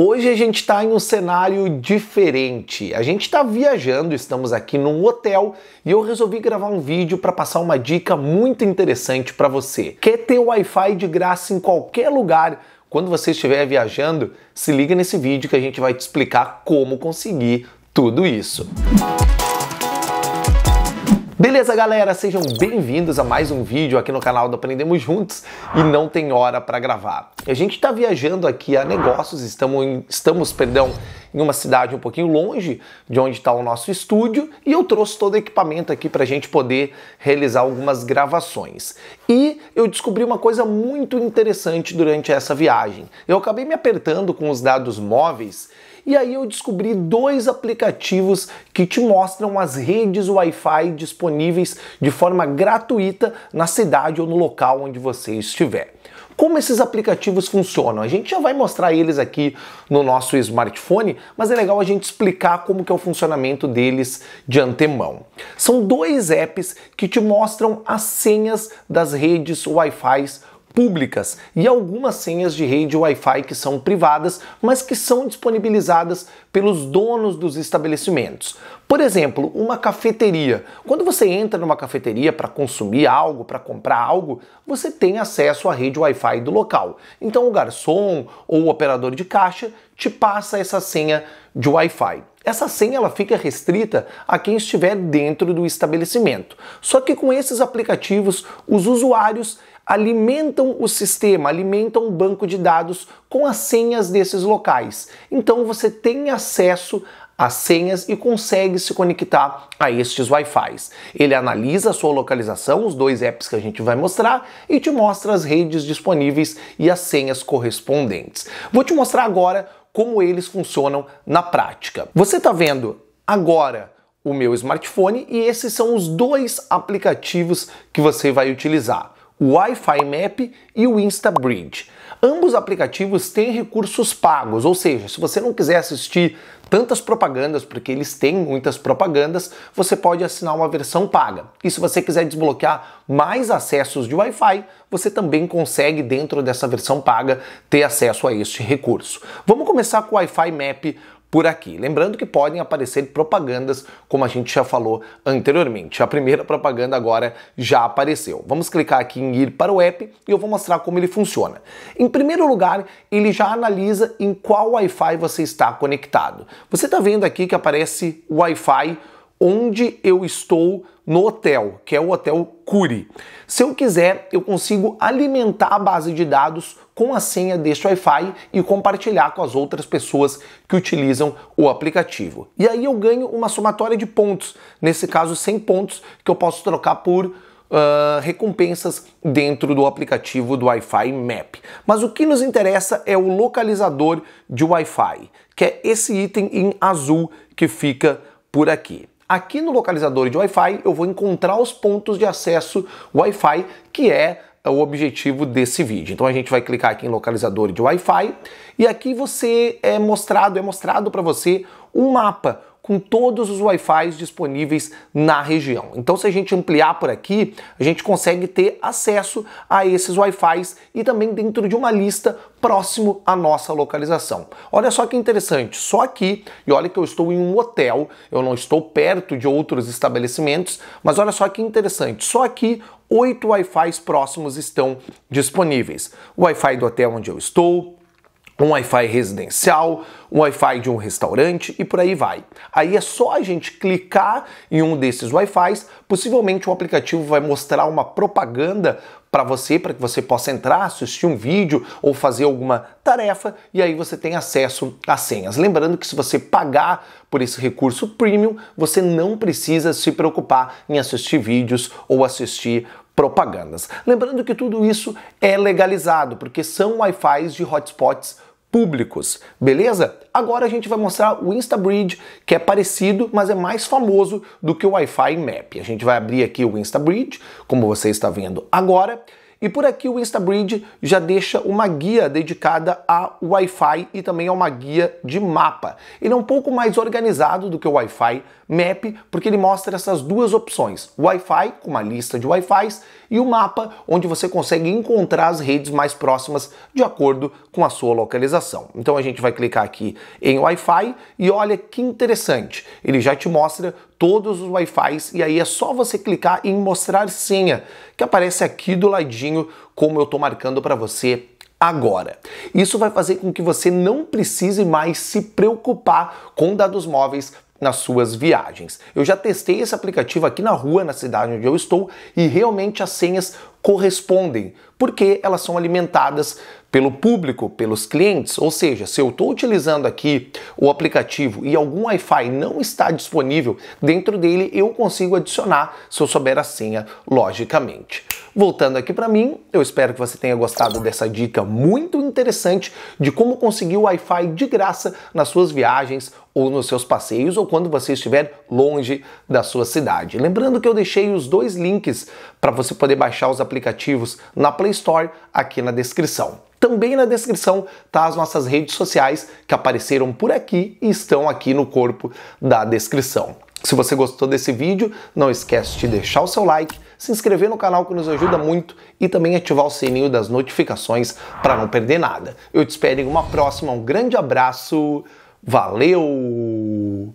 Hoje a gente está em um cenário diferente. A gente está viajando, estamos aqui num hotel e eu resolvi gravar um vídeo para passar uma dica muito interessante para você. Quer ter Wi-Fi de graça em qualquer lugar? Quando você estiver viajando, se liga nesse vídeo que a gente vai te explicar como conseguir tudo isso. Beleza, galera? Sejam bem-vindos a mais um vídeo aqui no canal do Aprendemos Juntos e não tem hora para gravar. A gente está viajando aqui a negócios, estamos, em, estamos perdão, em uma cidade um pouquinho longe de onde está o nosso estúdio e eu trouxe todo o equipamento aqui para a gente poder realizar algumas gravações. E eu descobri uma coisa muito interessante durante essa viagem. Eu acabei me apertando com os dados móveis e aí eu descobri dois aplicativos que te mostram as redes Wi-Fi disponíveis de forma gratuita na cidade ou no local onde você estiver. Como esses aplicativos funcionam? A gente já vai mostrar eles aqui no nosso smartphone, mas é legal a gente explicar como que é o funcionamento deles de antemão. São dois apps que te mostram as senhas das redes Wi-Fi públicas e algumas senhas de rede Wi-Fi que são privadas, mas que são disponibilizadas pelos donos dos estabelecimentos. Por exemplo, uma cafeteria. Quando você entra numa cafeteria para consumir algo, para comprar algo, você tem acesso à rede Wi-Fi do local. Então o garçom ou o operador de caixa te passa essa senha de Wi-Fi. Essa senha ela fica restrita a quem estiver dentro do estabelecimento. Só que com esses aplicativos, os usuários alimentam o sistema, alimentam o banco de dados com as senhas desses locais. Então você tem acesso às senhas e consegue se conectar a estes Wi-Fi. Ele analisa a sua localização, os dois apps que a gente vai mostrar, e te mostra as redes disponíveis e as senhas correspondentes. Vou te mostrar agora como eles funcionam na prática. Você está vendo agora o meu smartphone e esses são os dois aplicativos que você vai utilizar o Wi-Fi Map e o InstaBridge. Ambos aplicativos têm recursos pagos, ou seja, se você não quiser assistir tantas propagandas, porque eles têm muitas propagandas, você pode assinar uma versão paga. E se você quiser desbloquear mais acessos de Wi-Fi, você também consegue, dentro dessa versão paga, ter acesso a este recurso. Vamos começar com o Wi-Fi Map por aqui. Lembrando que podem aparecer propagandas, como a gente já falou anteriormente. A primeira propaganda agora já apareceu. Vamos clicar aqui em ir para o app e eu vou mostrar como ele funciona. Em primeiro lugar, ele já analisa em qual Wi-Fi você está conectado. Você está vendo aqui que aparece Wi-Fi onde eu estou no hotel, que é o Hotel Curi. Se eu quiser, eu consigo alimentar a base de dados com a senha deste Wi-Fi e compartilhar com as outras pessoas que utilizam o aplicativo. E aí eu ganho uma somatória de pontos, nesse caso 100 pontos, que eu posso trocar por uh, recompensas dentro do aplicativo do Wi-Fi Map. Mas o que nos interessa é o localizador de Wi-Fi, que é esse item em azul que fica por aqui. Aqui no localizador de Wi-Fi eu vou encontrar os pontos de acesso Wi-Fi, que é o objetivo desse vídeo. Então a gente vai clicar aqui em localizador de Wi-Fi e aqui você é mostrado, é mostrado para você um mapa com todos os Wi-Fi disponíveis na região. Então, se a gente ampliar por aqui, a gente consegue ter acesso a esses Wi-Fi e também dentro de uma lista próximo à nossa localização. Olha só que interessante, só aqui, e olha que eu estou em um hotel, eu não estou perto de outros estabelecimentos, mas olha só que interessante, só aqui oito Wi-Fi próximos estão disponíveis. O Wi-Fi do hotel onde eu estou, um Wi-Fi residencial, um Wi-Fi de um restaurante e por aí vai. Aí é só a gente clicar em um desses Wi-Fis, possivelmente o aplicativo vai mostrar uma propaganda para você, para que você possa entrar, assistir um vídeo ou fazer alguma tarefa e aí você tem acesso às senhas. Lembrando que se você pagar por esse recurso premium, você não precisa se preocupar em assistir vídeos ou assistir propagandas. Lembrando que tudo isso é legalizado, porque são Wi-Fis de hotspots públicos, beleza? Agora a gente vai mostrar o InstaBridge, que é parecido, mas é mais famoso do que o Wi-Fi Map. A gente vai abrir aqui o InstaBridge, como você está vendo agora, e por aqui o InstaBridge já deixa uma guia dedicada a Wi-Fi e também a uma guia de mapa. Ele é um pouco mais organizado do que o Wi-Fi Map, porque ele mostra essas duas opções: Wi-Fi com uma lista de Wi-Fis e o mapa, onde você consegue encontrar as redes mais próximas de acordo com a sua localização. Então a gente vai clicar aqui em Wi-Fi e olha que interessante, ele já te mostra todos os Wi-Fis e aí é só você clicar em mostrar senha, que aparece aqui do ladinho, como eu estou marcando para você agora. Isso vai fazer com que você não precise mais se preocupar com dados móveis nas suas viagens. Eu já testei esse aplicativo aqui na rua, na cidade onde eu estou, e realmente as senhas correspondem, porque elas são alimentadas pelo público, pelos clientes. Ou seja, se eu estou utilizando aqui o aplicativo e algum Wi-Fi não está disponível dentro dele, eu consigo adicionar se eu souber a senha, logicamente. Voltando aqui para mim, eu espero que você tenha gostado dessa dica muito interessante de como conseguir o Wi-Fi de graça nas suas viagens ou nos seus passeios ou quando você estiver longe da sua cidade. Lembrando que eu deixei os dois links para você poder baixar os aplicativos na Play Store aqui na descrição. Também na descrição tá as nossas redes sociais que apareceram por aqui e estão aqui no corpo da descrição. Se você gostou desse vídeo, não esquece de deixar o seu like, se inscrever no canal que nos ajuda muito e também ativar o sininho das notificações para não perder nada. Eu te espero em uma próxima, um grande abraço, valeu!